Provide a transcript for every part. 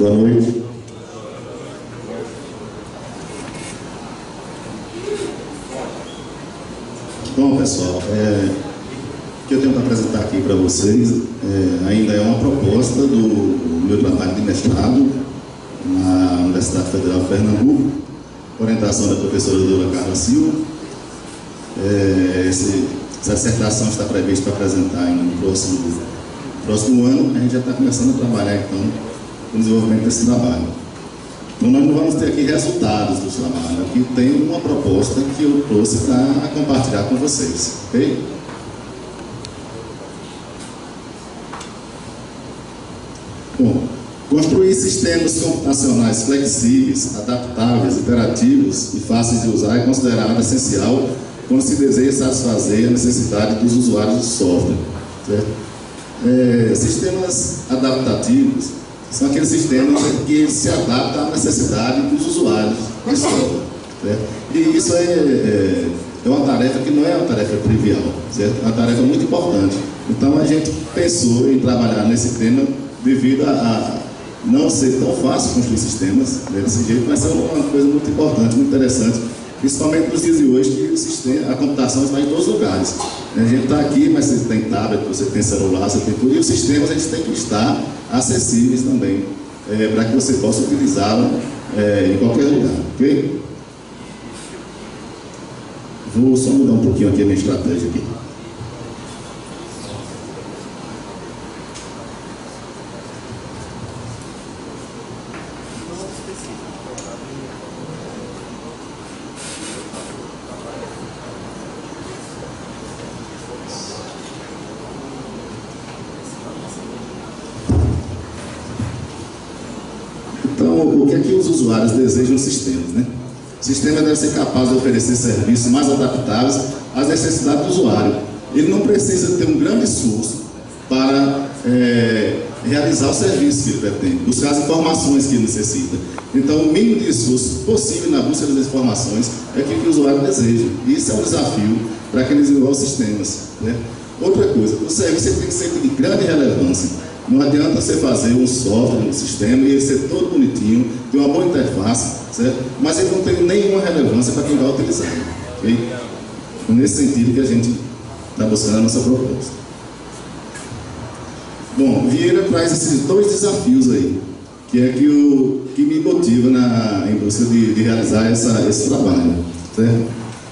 Boa noite. Bom, pessoal, é, o que eu tenho para apresentar aqui para vocês é, ainda é uma proposta do meu trabalho de mestrado na Universidade Federal de Pernambuco, orientação da professora Dora Carla Silva. É, esse, essa dissertação está prevista para apresentar no próximo, próximo ano. A gente já está começando a trabalhar, então, o desenvolvimento desse trabalho. Então, nós não vamos ter aqui resultados do trabalho. Aqui tem uma proposta que eu trouxe para compartilhar com vocês, ok? Bom, construir sistemas computacionais flexíveis, adaptáveis, interativos e fáceis de usar é considerado essencial quando se deseja satisfazer a necessidade dos usuários do software. É, sistemas adaptativos são aqueles sistemas que se adaptam à necessidade dos usuários software. Certo? E isso é, é, é, uma tarefa que não é uma tarefa trivial, certo? é uma tarefa muito importante. Então a gente pensou em trabalhar nesse tema devido a, a não ser tão fácil construir sistemas né, desse jeito, mas é uma coisa muito importante, muito interessante principalmente nos dias de hoje, que a computação está em todos os lugares. A gente está aqui, mas você tem tablet, você tem celular, você tem tudo, e os sistemas gente tem que estar acessíveis também, é, para que você possa utilizá-lo é, em qualquer lugar, ok? Vou só mudar um pouquinho aqui a minha estratégia aqui. Então, o que os usuários desejam nos sistemas, né? O sistema deve ser capaz de oferecer serviços mais adaptáveis às necessidades do usuário. Ele não precisa ter um grande esforço para é, realizar o serviço que ele pretende, buscar as informações que ele necessita. Então, o mínimo de esforço possível na busca das informações é o que o usuário deseja. E isso é um desafio para quem desenvolve sistemas. Né? Outra coisa, o serviço tem que ser de grande relevância. Não adianta você fazer um software, um sistema e ele ser todo bonitinho, ter uma boa interface, certo? mas ele não tem nenhuma relevância para quem vai utilizar. Okay? Nesse sentido que a gente está buscando a nossa proposta. Bom, Vieira traz esses dois desafios aí, que é que, o, que me motiva na indústria de, de realizar essa, esse trabalho. Certo?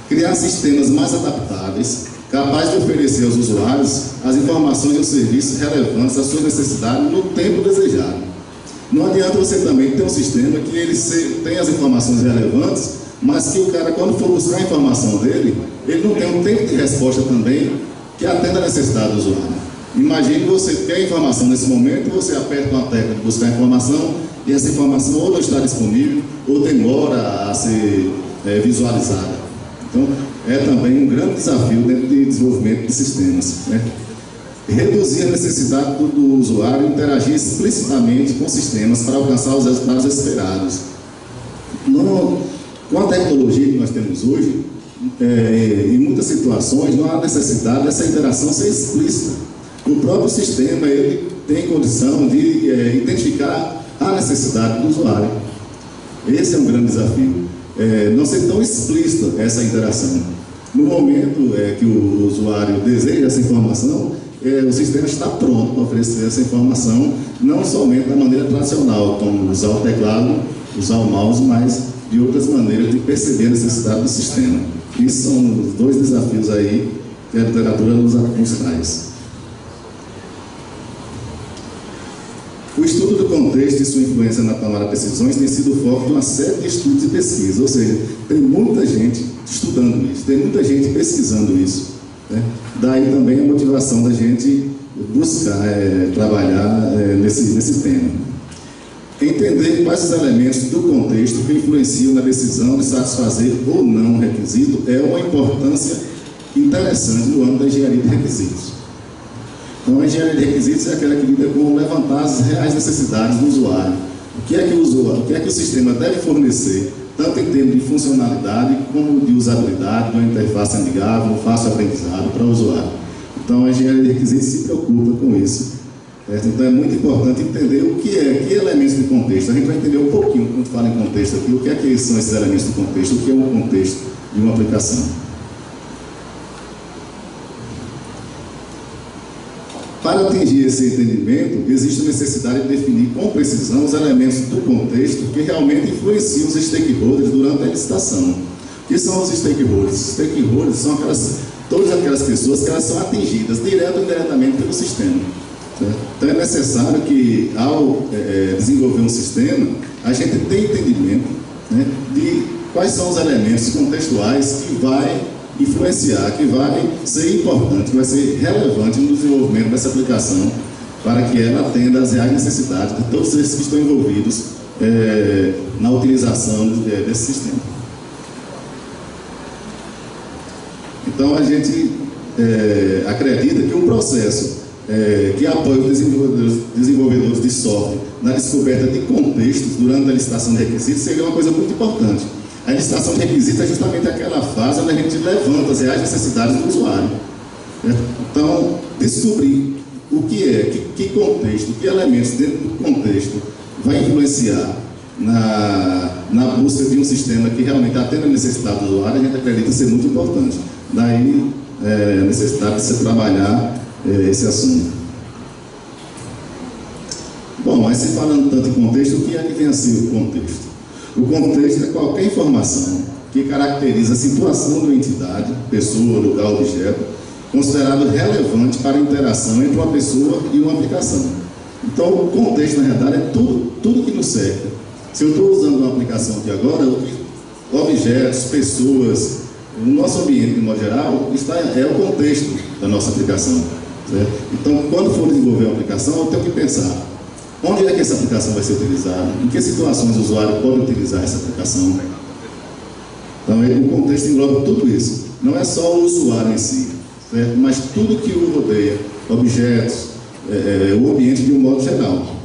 Criar sistemas mais adaptáveis capaz de oferecer aos usuários as informações e os serviços relevantes às suas necessidades no tempo desejado. Não adianta você também ter um sistema que ele tenha as informações relevantes, mas que o cara, quando for buscar a informação dele, ele não tem um tempo de resposta também que atenda a necessidade do usuário. Imagine você quer informação nesse momento, você aperta uma tecla de buscar informação e essa informação ou não está disponível ou demora a ser é, visualizada. Então, é também um grande desafio dentro de desenvolvimento de sistemas. Né? Reduzir a necessidade do, do usuário interagir explicitamente com sistemas para alcançar os resultados esperados. No, com a tecnologia que nós temos hoje, é, em muitas situações não há necessidade dessa interação ser explícita. O próprio sistema ele tem condição de é, identificar a necessidade do usuário. Esse é um grande desafio. É, não ser tão explícita essa interação. No momento é, que o usuário deseja essa informação, é, o sistema está pronto para oferecer essa informação, não somente da maneira tradicional, como usar o teclado, usar o mouse, mas de outras maneiras de perceber a necessidade do sistema. Esses são os dois desafios aí que a literatura nos traz. O estudo do contexto e sua influência na tomada de decisões tem sido foco de uma série de estudos e pesquisas, ou seja, tem muita gente estudando isso, tem muita gente pesquisando isso. Né? Daí também a motivação da gente buscar é, trabalhar é, nesse, nesse tema. Entender quais os elementos do contexto que influenciam na decisão de satisfazer ou não um requisito é uma importância interessante no âmbito da engenharia de requisitos. Então, a engenharia de requisitos é aquela que lida com levantar as reais necessidades do usuário. O que é que o usuário, o que é que o sistema deve fornecer tanto em termos de funcionalidade como de usabilidade, de uma interface amigável, fácil aprendizado para o usuário. Então, a engenharia de requisitos se preocupa com isso. Então é muito importante entender o que é, que elementos de contexto. A gente vai entender um pouquinho, quando fala em contexto aqui, o que é que são esses elementos de contexto, o que é um contexto de uma aplicação. Para atingir esse entendimento, existe a necessidade de definir com precisão os elementos do contexto que realmente influenciam os stakeholders durante a licitação. O que são os stakeholders? Os stakeholders são aquelas, todas aquelas pessoas que elas são atingidas, direto ou indiretamente, pelo sistema. Então é necessário que, ao é, desenvolver um sistema, a gente tenha entendimento né, de quais são os elementos contextuais que vai influenciar, que vai ser importante, que vai ser relevante no desenvolvimento dessa aplicação, para que ela atenda às reais necessidades de todos esses que estão envolvidos é, na utilização de, desse sistema. Então a gente é, acredita que um processo que apoia os desenvolvedores, desenvolvedores de software na descoberta de contextos durante a licitação de requisitos seria uma coisa muito importante. A licitação de requisitos é justamente aquela fase onde a gente levanta as reais necessidades do usuário. Né? Então, descobrir o que é, que, que, contexto, que elementos dentro do contexto vai influenciar na, na busca de um sistema que realmente atenda a necessidade do usuário, a gente acredita ser muito importante. Daí, é, a necessidade de se trabalhar é, esse assunto. Bom, mas se falando tanto em contexto, o que é que tem a ser o contexto? O contexto é qualquer informação que caracteriza a situação de uma entidade, pessoa, lugar, objeto, considerado relevante para a interação entre uma pessoa e uma aplicação. Então, o contexto, na realidade, é tudo, tudo que nos cerca. Se eu estou usando uma aplicação aqui agora, objetos, pessoas, o nosso ambiente, de modo geral, está, é o contexto da nossa aplicação. Certo? Então, quando for desenvolver uma aplicação, eu tenho que pensar onde é que essa aplicação vai ser utilizada, em que situações o usuário pode utilizar essa aplicação. Então, o contexto engloba tudo isso. Não é só o usuário em si, certo? mas tudo que o rodeia, objetos, é, é o ambiente de um modo geral.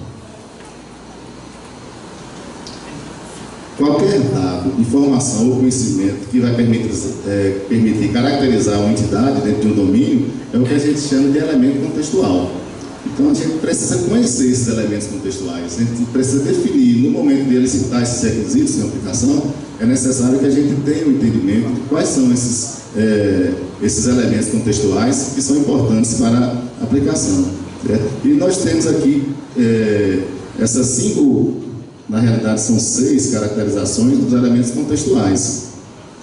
Qualquer dado, informação ou conhecimento que vai permitir, é, permitir caracterizar uma entidade dentro de um domínio é o que a gente chama de elemento contextual. Então a gente precisa conhecer esses elementos contextuais, a gente precisa definir, no momento de elicitar esses requisitos em aplicação, é necessário que a gente tenha o um entendimento de quais são esses, é, esses elementos contextuais que são importantes para a aplicação. Certo? E nós temos aqui é, essas cinco na realidade, são seis caracterizações dos elementos contextuais.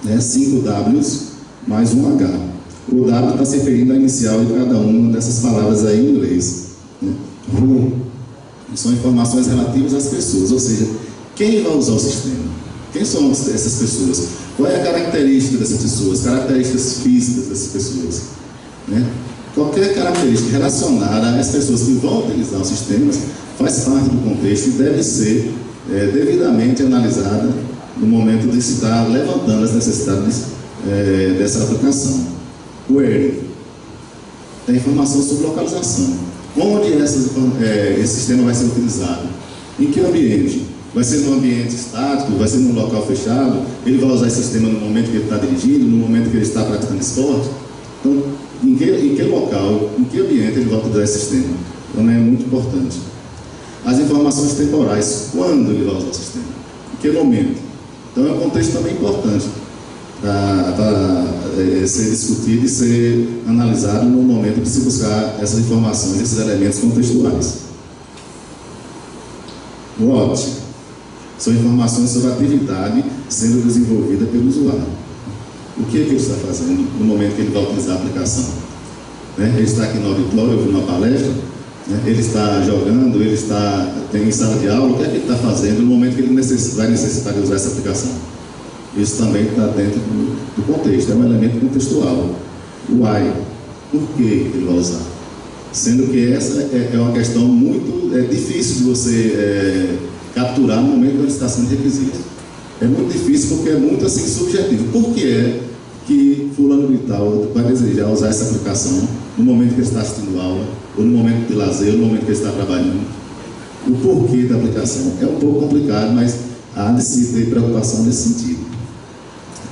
Né? Cinco Ws mais um H. O W está se referindo à inicial de cada uma dessas palavras aí em inglês. Who são informações relativas às pessoas, ou seja, quem vai usar o sistema? Quem são essas pessoas? Qual é a característica dessas pessoas? Características físicas dessas pessoas? Né? Qualquer característica relacionada às pessoas que vão utilizar os sistemas faz parte do contexto e deve ser é, devidamente analisada no momento de se estar levantando as necessidades é, dessa aplicação. Query é informação sobre localização. Onde é, esse sistema vai ser utilizado? Em que ambiente? Vai ser num ambiente estático? Vai ser num local fechado? Ele vai usar esse sistema no momento que ele está dirigindo, no momento que ele está praticando esporte? Então, em que, em que local, em que ambiente ele vai utilizar esse sistema? Então, é muito importante as informações temporais, quando ele vai usar o sistema, em que momento. Então é um contexto também importante para é, ser discutido e ser analisado no momento de se buscar essas informações, esses elementos contextuais. What são informações sobre a atividade sendo desenvolvida pelo usuário. O que, é que ele está fazendo no momento que ele vai utilizar a aplicação? Né? Ele está aqui no auditório ouvindo uma palestra, né? Ele está jogando, ele está tem em sala de aula, o que é que ele está fazendo no momento que ele necess, vai necessitar de usar essa aplicação? Isso também está dentro do, do, contexto, é um elemento contextual. O why, por que ele vai usar? Sendo que essa é, é uma questão muito é, difícil de você é, capturar no momento da licitação de requisitos. É muito difícil porque é muito assim subjetivo. Por que é que fulano de tal vai desejar usar essa aplicação no momento que ele está assistindo aula, ou no momento de lazer, ou no momento que ele está trabalhando. O porquê da aplicação é um pouco complicado, mas há de se ter preocupação nesse sentido.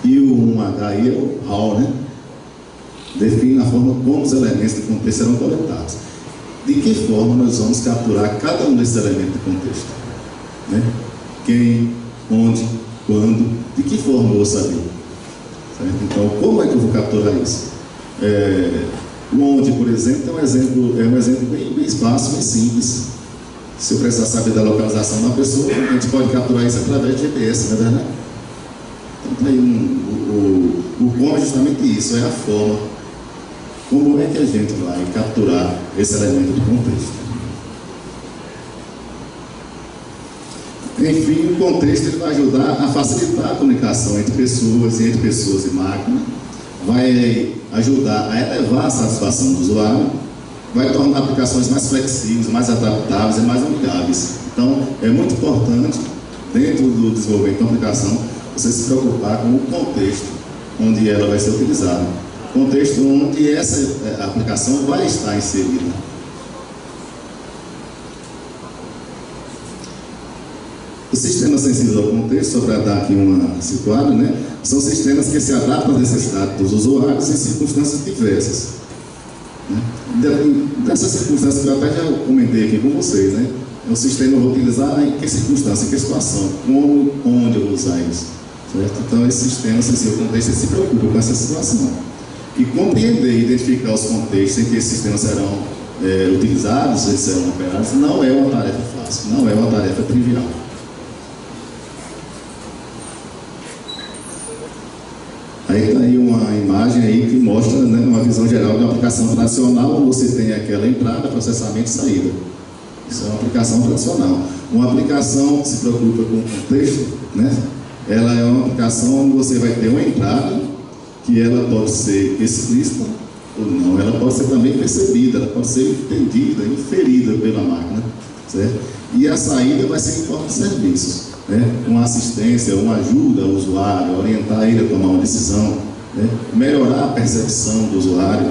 E o 1H aí é o how, né? Define a forma como os elementos de contexto serão coletados. de que forma nós vamos capturar cada um desses elementos de contexto. Né? Quem, onde, quando, de que forma eu vou saber. Certo? Então, como é que eu vou capturar isso? É, o onde, por exemplo, é um exemplo, é um exemplo bem, bem fácil, bem simples. Se eu precisar saber da localização da pessoa, a gente pode capturar isso através de GPS, não é verdade? Um, o, o como é justamente isso, é a forma. Como é que a gente vai capturar esse elemento de contexto? Enfim, o contexto ele vai ajudar a facilitar a comunicação entre pessoas e entre pessoas e máquina, vai ajudar a elevar a satisfação do usuário, vai tornar aplicações mais flexíveis, mais adaptáveis e mais amigáveis. Então, é muito importante, dentro do desenvolvimento da aplicação, você se preocupar com o contexto onde ela vai ser utilizada. Contexto onde essa eh, aplicação vai estar inserida. Os sistemas sensíveis ao contexto, só para dar aqui uma situada, né, são sistemas que se adaptam às necessidades dos usuários em circunstâncias diversas. Né? Dessas circunstâncias que eu até já comentei aqui com vocês, né? É um sistema eu vou utilizar em que circunstância, em que situação, como, onde eu vou usar isso. Certo? Então, esse sistema sensível ao contexto se preocupa com essa situação. E compreender e identificar os contextos em que esses sistemas serão é, utilizados, eles serão operados, não é uma tarefa fácil, não é uma tarefa trivial. Aí está aí uma imagem aí que mostra né, uma visão geral de uma aplicação tradicional, onde você tem aquela entrada, processamento e saída. Isso é uma aplicação tradicional. Uma aplicação que se preocupa com o contexto, né, ela é uma aplicação onde você vai ter uma entrada, que ela pode ser explícita ou não, ela pode ser também percebida, ela pode ser entendida, inferida pela máquina, certo? E a saída vai ser em forma de serviços né? uma assistência, uma ajuda ao usuário, orientar ele a tomar uma decisão, né? melhorar a percepção do usuário,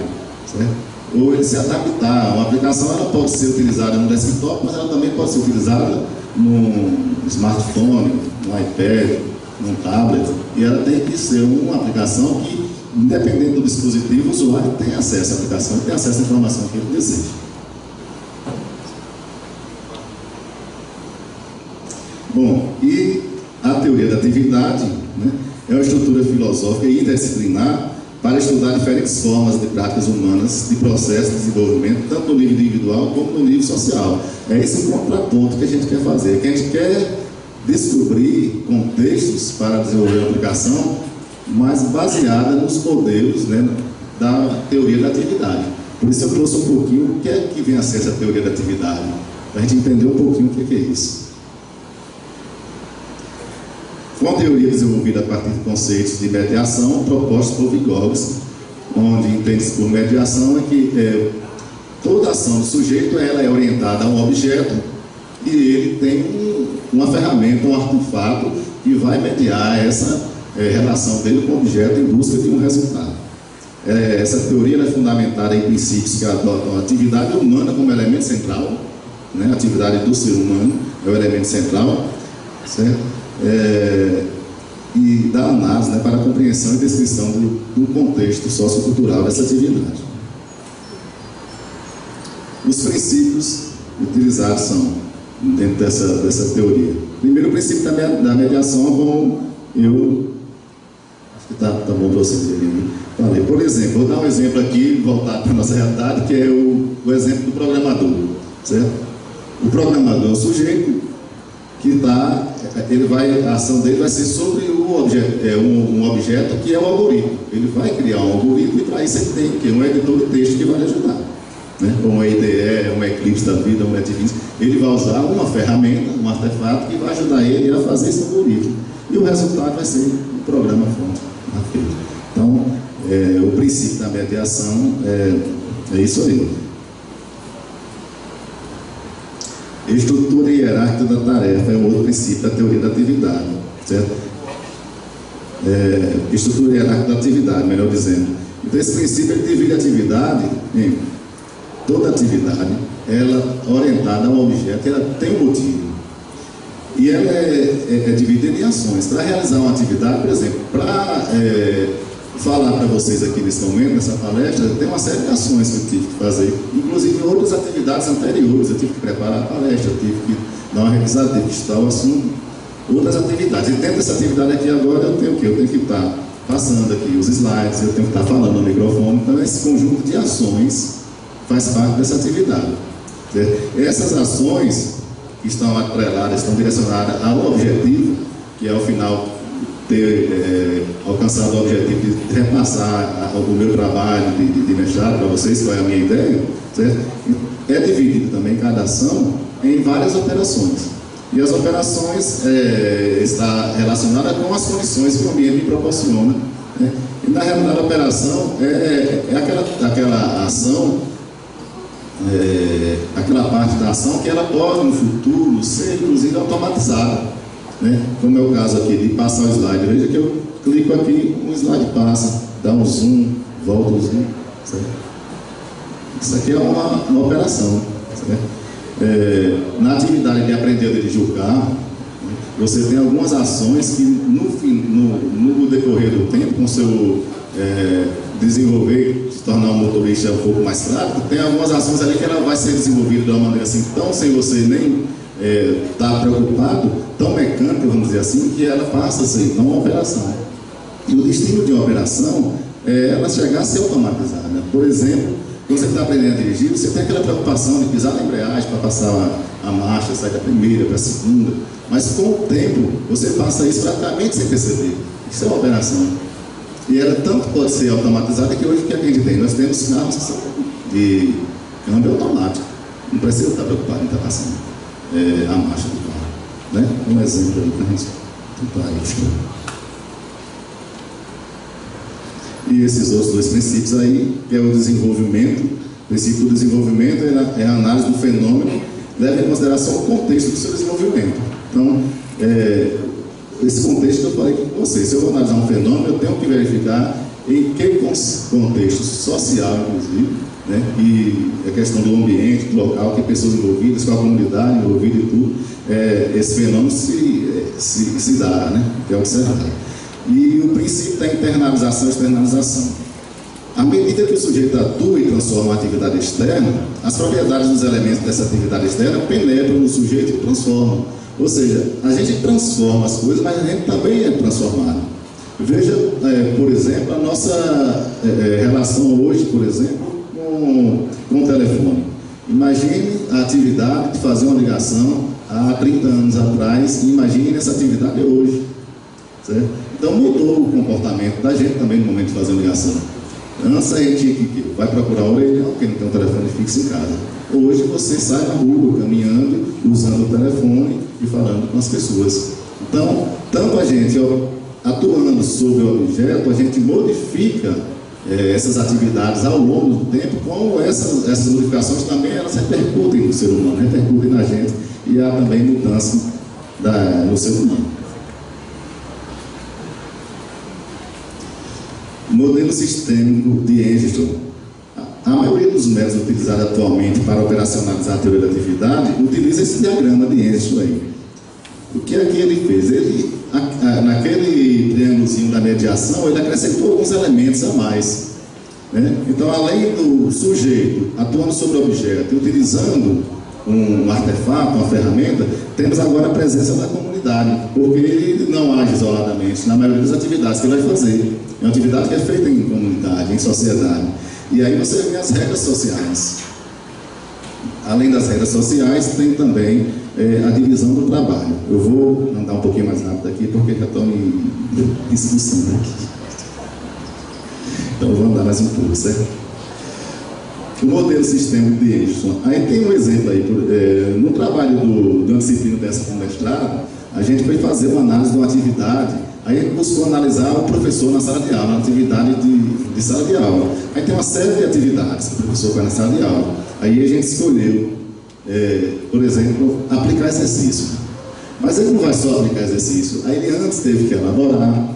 certo? ou ele se adaptar. Uma aplicação ela pode ser utilizada no desktop, mas ela também pode ser utilizada no smartphone, no iPad, no tablet, e ela tem que ser uma aplicação que, independente do dispositivo, o usuário tem acesso à aplicação, tem acesso à informação que ele deseja. Bom, e a teoria da atividade né, é uma estrutura filosófica interdisciplinar para estudar diferentes formas de práticas humanas de processo de desenvolvimento, tanto no nível individual como no nível social. É esse o contraponto que a gente quer fazer, que a gente quer descobrir contextos para desenvolver a aplicação, mas baseada nos modelos né, da teoria da atividade. Por isso eu trouxe um pouquinho o que é que vem a ser essa teoria da atividade, para a gente entender um pouquinho o que é isso. Foi uma teoria desenvolvida a partir de conceitos de mediação propostos por Vygotsky, onde entende-se por mediação é que é, toda ação do sujeito ela é orientada a um objeto e ele tem um, uma ferramenta, um artefato que vai mediar essa é, relação dele com o objeto em busca de um resultado. É, essa teoria é fundamentada em princípios que adotam a atividade humana como elemento central, né? a atividade do ser humano é o elemento central, certo? é, e da análise né, para a compreensão e descrição do, do contexto sociocultural dessa atividade. Os princípios utilizados são dentro dessa, dessa teoria. Primeiro, o princípio da, mediação, como eu acho que está tá bom para vocês verem. Né? Falei, por exemplo, vou dar um exemplo aqui, voltado para a nossa realidade, que é o, o exemplo do programador. Certo? O programador é o sujeito que está, ele vai, a ação dele vai ser sobre o objeto, é, um, um, objeto que é o algoritmo. Ele vai criar um algoritmo e para isso ele tem que um editor de texto que vai ajudar. Né? Um IDE, um Da vida, Edifício. Ele vai usar uma ferramenta, um artefato que vai ajudar ele a fazer esse algoritmo. E o resultado vai ser o programa fonte feita. Então, é, o princípio da mediação é, é isso aí. Estrutura hierárquica da tarefa é um outro princípio da teoria da atividade, certo? É, estrutura hierárquica da atividade, melhor dizendo. Então, esse princípio ele divide a atividade em toda atividade, ela orientada a um objeto, ela tem um motivo. E ela é, é, é dividida em ações. Para realizar uma atividade, por exemplo, para é, falar para vocês aqui nesse momento, nessa palestra, tem uma série de ações que eu tive que fazer, inclusive outras atividades anteriores. Eu tive que preparar a palestra, eu tive que dar uma revisada, tive que estudar o assunto, outras atividades. E dentro dessa atividade aqui agora eu tenho o quê? Eu tenho que estar passando aqui os slides, eu tenho que estar falando no microfone. Então, esse conjunto de ações faz parte dessa atividade. Certo? Essas ações estão atreladas, estão direcionadas ao objetivo, que é ao final ter é, alcançado o objetivo de repassar o meu trabalho de, de, de mestrado para vocês, qual é a minha ideia, certo? é dividido também cada ação em várias operações. E as operações é, está relacionada com as condições que o ambiente me proporciona. Né? E na realidade a operação é, é, é aquela, aquela ação, é, aquela parte da ação que ela pode no futuro ser inclusive automatizada. Né? Como é o caso aqui de passar o slide. Veja que eu clico aqui, um slide passa, dá um zoom, volta o zoom. Certo? Isso aqui é uma, uma operação. É, na atividade de aprender a dirigir o carro, você tem algumas ações que no, no, no decorrer do tempo, com seu é, desenvolver, se tornar um motorista um pouco mais prático, tem algumas ações ali que ela vai ser desenvolvida de uma maneira assim, tão sem você nem estar é, tá preocupado, tão mecânica, vamos dizer assim, que ela passa a ser uma operação. E o destino de uma operação é ela chegar a ser automatizada. Por exemplo, quando você está aprendendo a dirigir, você tem aquela preocupação de pisar na embreagem para passar a, a marcha, sair da primeira para a segunda. Mas com o tempo, você passa isso praticamente sem perceber. Isso é uma operação. E ela tanto pode ser automatizada que hoje o que a gente tem? Nós temos carros de câmbio automático. Não precisa estar preocupado em estar passando é, a marcha do carro. Né? Um exemplo aí para a gente tentar ilustrar. E esses outros dois princípios aí, que é o desenvolvimento, o princípio do desenvolvimento é a, análise do fenômeno, leva em consideração o contexto do seu desenvolvimento. Então, é, esse contexto que eu falei com vocês, se eu vou analisar um fenômeno, eu tenho que verificar em que contexto social, inclusive, né, e a questão do ambiente, do local, que pessoas envolvidas, com a comunidade envolvida e tudo, é, esse fenômeno se, se, se dá, né, que é observado e o princípio da internalização e externalização. À medida que o sujeito atua e transforma a atividade externa, as propriedades dos elementos dessa atividade externa penetram no sujeito e transformam. Ou seja, a gente transforma as coisas, mas a gente também é transformado. Veja, é, por exemplo, a nossa é, é relação hoje, por exemplo, com, com o telefone. Imagine a atividade de fazer uma ligação há 30 anos atrás e imagine essa atividade hoje. Certo? Então mudou o comportamento da gente também no momento de fazer ligação. Antes a gente vai procurar o orelhão, porque não tem um telefone fixo em casa. Hoje você sai na rua caminhando, usando o telefone e falando com as pessoas. Então, tanto a gente atuando sobre o objeto, a gente modifica é, essas atividades ao longo do tempo, como essas, essas modificações também elas repercutem no ser humano, repercutem na gente e há também mudança da, no ser humano. Modelo sistêmico de Engelstrom. A maioria dos métodos utilizados atualmente para operacionalizar a teoria da atividade utiliza esse diagrama de aí. O que é que ele fez? Ele, a, a, naquele triângulozinho da mediação, ele acrescentou alguns elementos a mais. Né? Então, além do sujeito atuando sobre o objeto e utilizando um artefato, uma ferramenta, temos agora a presença da comunidade, porque ele não age isoladamente na maioria das atividades que ele vai fazer. É uma atividade que é feita em comunidade, em sociedade. E aí você vê as regras sociais. Além das regras sociais, tem também é, a divisão do trabalho. Eu vou andar um pouquinho mais rápido aqui, porque já estou me expulsando aqui. Então, vou andar mais um pouco, certo? O modelo sistêmico de Edison. Aí tem um exemplo aí, é, no trabalho do, do disciplina dessa com mestrado, a gente foi fazer uma análise de uma atividade Aí gente buscou analisar o professor na sala de aula, na atividade de, de sala de aula. Aí tem uma série de atividades que o professor faz na sala de aula. Aí a gente escolheu, é, por exemplo, aplicar exercício. Mas ele não vai só aplicar exercício. Aí ele antes teve que elaborar.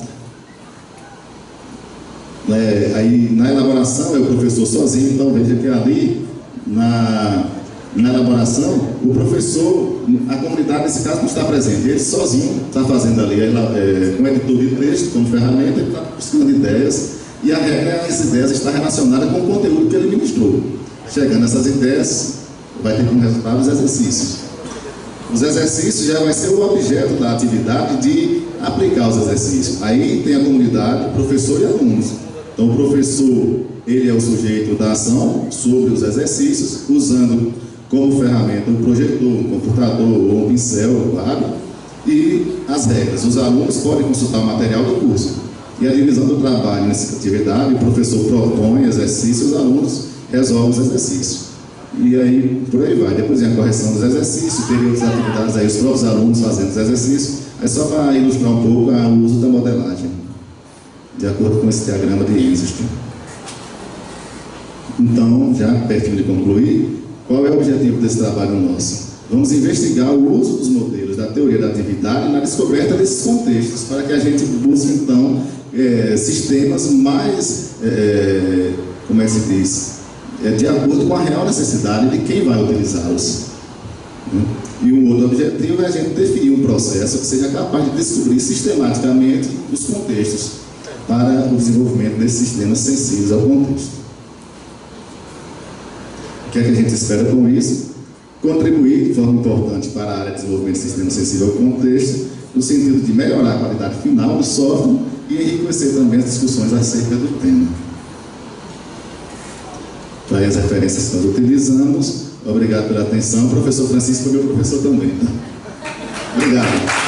É, aí na elaboração é o professor sozinho, então veja que ali na na elaboração, o professor, a comunidade nesse caso não está presente, ele sozinho está fazendo ali, ela, é, com editor de texto, como ferramenta, ele está buscando ideias e a regra as ideias está relacionada com o conteúdo que ele ministrou. Chegando essas ideias, vai ter como resultado os exercícios. Os exercícios já vai ser o objeto da atividade de aplicar os exercícios. Aí tem a comunidade, professor e alunos. Então o professor, ele é o sujeito da ação sobre os exercícios, usando como ferramenta um projetor, um computador ou um pincel, claro, e as regras. Os alunos podem consultar o material do curso. E a divisão do trabalho nessa atividade, o professor propõe exercícios, os alunos resolvem os exercícios. E aí, por aí vai. Depois vem a correção dos exercícios, outras atividades aí, os próprios alunos fazendo os exercícios. É só para ilustrar um pouco o uso da modelagem, de acordo com esse diagrama de Einstein. Então, já pertinho de concluir, qual é o objetivo desse trabalho nosso? Vamos investigar o uso dos modelos da teoria da atividade na descoberta desses contextos, para que a gente busque, então, é, sistemas mais, é, como é que se diz, é, de acordo com a real necessidade de quem vai utilizá-los. E um outro objetivo é a gente definir um processo que seja capaz de descobrir sistematicamente os contextos para o desenvolvimento desses sistemas sensíveis ao contexto. O que é que a gente espera com isso? Contribuir de forma importante para a área de desenvolvimento de sistemas sensíveis ao contexto, no sentido de melhorar a qualidade final do software e enriquecer também as discussões acerca do tema. Para as referências que nós utilizamos, obrigado pela atenção. Professor Francisco foi meu professor também. Tá? Obrigado.